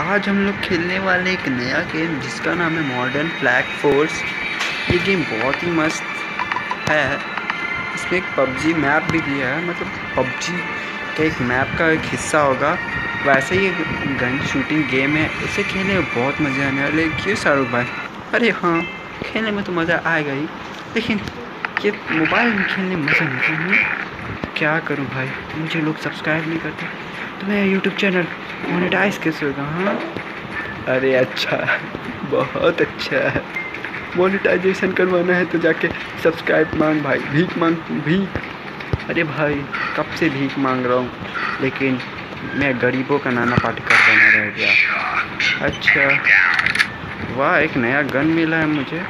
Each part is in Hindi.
आज हम लोग खेलने वाले एक नया गेम जिसका नाम है मॉडर्न फ्लैग फोर्स ये गेम बहुत ही मस्त है। इसमें एक पबजी मैप भी दिया है। मतलब पबजी का एक मैप का एक हिस्सा होगा। वैसे ही गन शूटिंग गेम है। इसे खेलने में बहुत मज़ा आने वाले क्यों शाहरुख भाई अरे हाँ खेलने में तो मज़ा आएगा ही। लेकिन ये मोबाइल में खेलने में मज़ा नहीं क्या करूँ भाई? मुझे लोग सब्सक्राइब नहीं करते। तो मेरा यूट्यूब चैनल मोनेटाइज कैसे होगा हाँ? अरे अच्छा बहुत अच्छा। है मोनेटाइजेशन करवाना है तो जाके सब्सक्राइब मांग भाई, भीख मांग, भीख। अरे भाई, कब से भीख मांग रहा हूँ? लेकिन मैं गरीबों का नाना पाटेकर बना रह गया। अच्छा वाह, एक नया गन मिला है मुझे।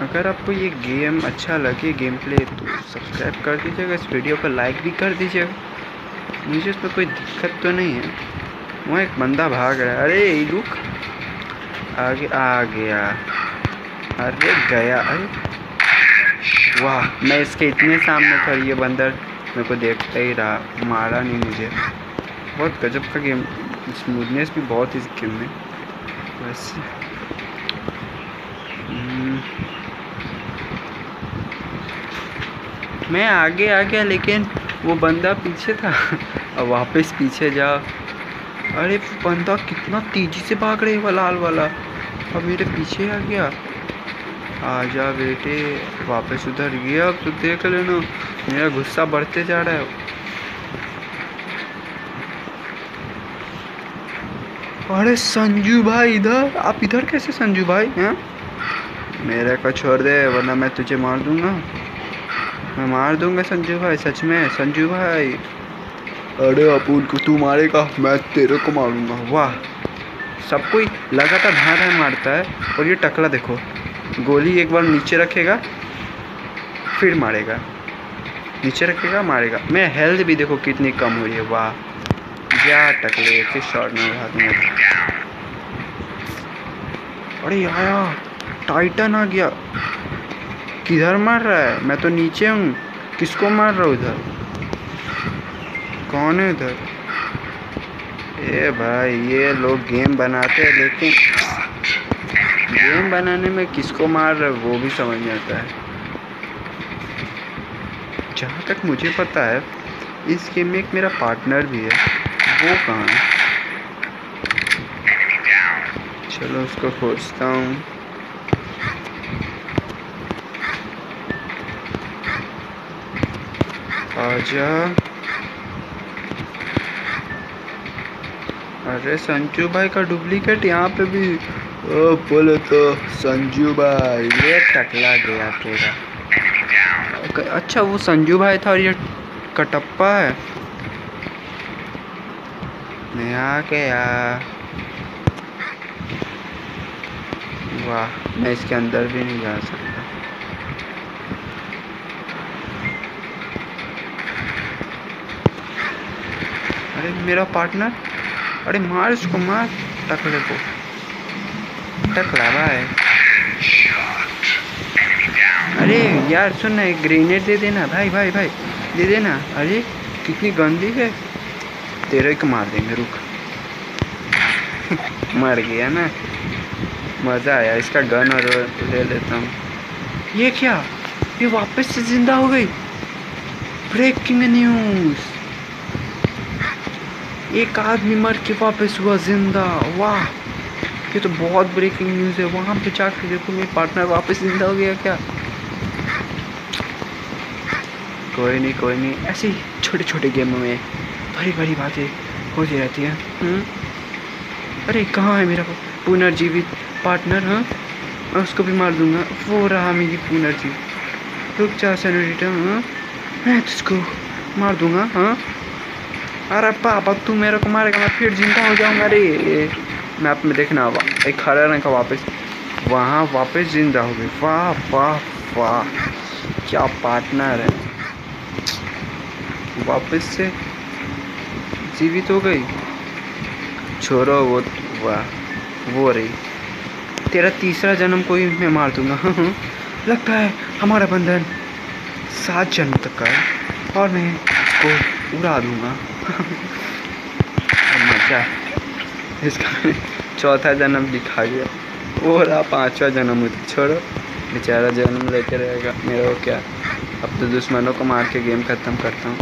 अगर आपको ये गेम अच्छा लगे, गेम प्ले तो सब्सक्राइब कर दीजिएगा, इस वीडियो को लाइक भी कर दीजिएगा। मुझे उसमें कोई दिक्कत तो नहीं है। वहाँ एक बंदा भाग रहा है। अरे रुक। आगे आ। गया अरे गया। अरे, वाह, मैं इसके इतने सामने था ये बंदर। मेरे को देखता ही रहा। मारा नहीं मुझे। बहुत गजब का गेम। स्मूथनेस भी बहुत इस गेम में। वैसे मैं आगे आ गया, लेकिन वो बंदा पीछे था। अब वापस पीछे जा अरे, बंदा कितना तेज़ी से भाग रहे है लाल वाला। अब मेरे पीछे आ गया। आ जा बेटे, वापस उधर। गया अब तो देख लेना, मेरा गुस्सा बढ़ते जा रहा है। अरे, संजू भाई, इधर। आप इधर कैसे, संजू भाई, हैं? मेरे को छोड़ दे, वरना मैं तुझे मार दूँगा। मैं मार दूँगा संजू भाई सच में संजू भाई। अरे अपुन को तू मारेगा मैं तेरे को मारूँगा वाह। सब कोई लगातार धार धार मारता है और ये टकला देखो गोली एक बार नीचे रखेगा फिर मारेगा। नीचे रखेगा मारेगा। मैं हेल्थ भी देखो कितनी कम हो रही है वाह। क्या टकले फिर शॉर्ट में उड़ा दूँगा अरे यार टाइटन आ गया। किधर मार रहा है? मैं तो नीचे हूँ। किसको मार रहा हूँ उधर कौन है उधर ए भाई, ये लोग गेम बनाते हैं, लेकिन गेम बनाने में किसको मार रहे वो भी समझ में आता है। जहाँ तक मुझे पता है, इस गेम में एक मेरा पार्टनर भी है। वो कहाँ है? चलो उसको खोजता हूँ। आजा अरे संजू भाई का डुप्लीकेट यहाँ पे भी, ओ, बोलो तो संजू भाई ये टकला गया तेरा। अच्छा वो संजू भाई था और ये कटप्पा है। आ गया। वाह, मैं इसके अंदर भी नहीं जा सकता। अरे मेरा पार्टनर? अरे मार इसको, मार। टकले को। टकला भाई अरे यार, सुन ना, एक ग्रेनेड दे देना। भाई भाई भाई, दे देना। अरे, कितनी गंदी है। तेरे को मार देंगे, रुक। मर गया ना। मज़ा आया इसका गन और ले लेता हूँ। ये क्या? ये वापस से ज़िंदा हो गई? ब्रेकिंग न्यूज़ एक आदमी मर के वापस हुआ ज़िंदा। वाह, ये तो बहुत ब्रेकिंग न्यूज़ है। वहाँ पे जाकर देखो, मेरे पार्टनर वापस ज़िंदा हो गया क्या? कोई नहीं कोई नहीं। ऐसे ही छोटे छोटे गेमों में बड़ी बड़ी बातें होती रहती हैं। हम्म? अरे, कहाँ है मेरा पुनर्जीवित पार्टनर हाँ? मैं उसको भी मार दूँगा। वो रहा मेरी पुनर्जीवित। रुक जा सैनिटा हाँ? मैं तुझको मार दूँगा हाँ? अरे पापा, तू मेरे को मारेगा, मैं फिर ज़िंदा हो जाऊँगा अरे मैप में देखना एक खड़ा रंग का वापस। वहाँ वापस ज़िंदा हो गई वाह वाह वाह। क्या पार्टनर है। वापस से जीवित हो गई। छोरो वो वाह वो रही तेरा तीसरा जन्म कोई मैं मार दूँगा। लगता है हमारा बंधन सात जन्म तक का है। और मैं इसको उड़ा दूँगा। मज़ा इसका चौथा जन्म दिखा गया वो रहा पाँचवा जन्म छोड़ो। बेचारा जन्म लेते रहेगा। मेरा वो क्या? अब तो दुश्मनों को मार के गेम ख़त्म करता हूँ।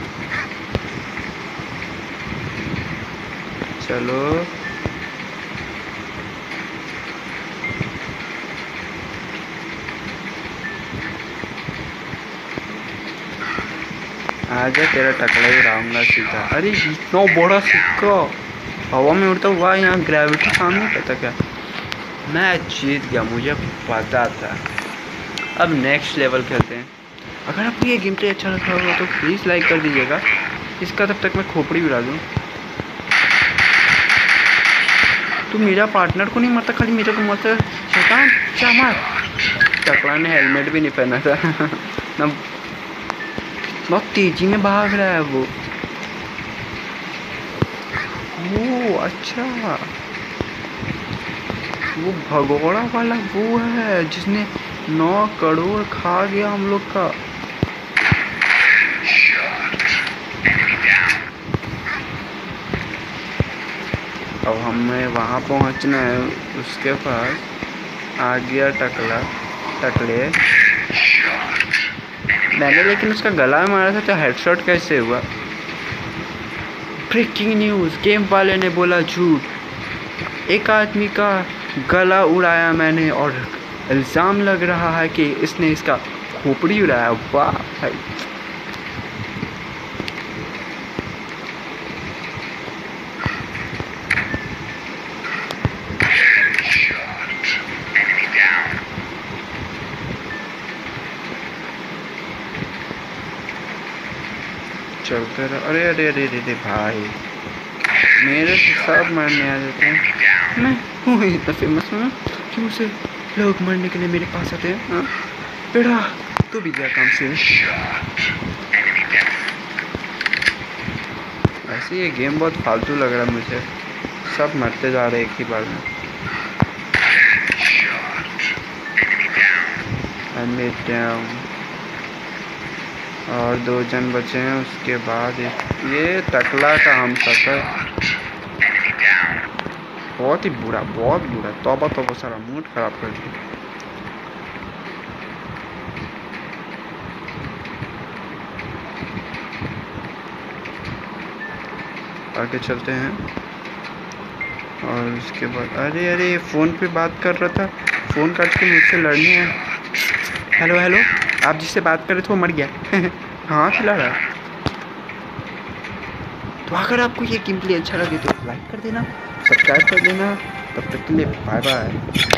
चलो। आजा तेरा टकला ही रहूँगा सीधा। अरे इतना बड़ा सिक्का। हवा में उड़ता हुआ यहाँ ग्रेविटी सामने पता क्या? मैं जीत गया, मुझे पता था। अब नेक्स्ट लेवल खेलते हैं। अगर आपको ये गेम प्ले अच्छा लगा होगा तो प्लीज़ लाइक कर दीजिएगा। इसका तब तक मैं खोपड़ी उड़ा दूँ। तू मेरा पार्टनर को नहीं मरता, खाली मेरे को मरता शैतान टकला ने हेलमेट भी नहीं पहना था। ना बहुत तेज़ी में भाग रहा है वो। वो अच्छा। वो भगोड़ा वाला वो है, जिसने नौ करोड़ खा गया हम लोग का। अब हमें वहाँ पहुँचना है, उसके पास। आ गया टकला, टकले। मैंने, लेकिन उसका गला मारा था तो हेडशॉट कैसे हुआ? ब्रेकिंग न्यूज़ गेम वाले ने बोला झूठ। एक आदमी का गला उड़ाया मैंने और इल्ज़ाम लग रहा है कि इसने इसका खोपड़ी उड़ाया। वाह भाई। चलते रहे। अरे अरे अरे अरे भाई। मेरे से सब मरने आ जाते हैं। मैं हूँ इतना फ़ेमस हूँ कि मुझसे लोग मरने के लिए मेरे पास आते हैं हाँ? बेटा, तू भी गया काम से। ऐसे ये गेम बहुत फालतू लग रहा है मुझे। सब मरते जा रहे एक ही बार में। Down. और दो जन बचे हैं, उसके बाद ये टकला का हम सफ़र बहुत ही बुरा, बहुत बुरा। तोबा तोबा, सारा मूड ख़राब कर दिया। आगे चलते हैं। और उसके बाद अरे अरे फ़ोन पे बात कर रहा था। फ़ोन काट के मुझसे लड़ने हैं। Hello hello. आप जिससे बात कर रहे थे वो मर गया। हाँ खिला रहा तो अगर आपको ये गेम प्ले अच्छा लगे तो लाइक कर देना सब्सक्राइब कर देना। तब तक के लिए बाय बाय